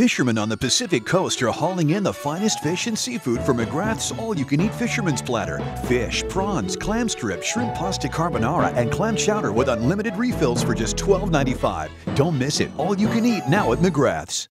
Fishermen on the Pacific Coast are hauling in the finest fish and seafood for McGrath's all you can eat fisherman's platter. Fish, prawns, clam strip, shrimp pasta carbonara, and clam chowder with unlimited refills for just $12.95. Don't miss it. All you can eat now at McGrath's.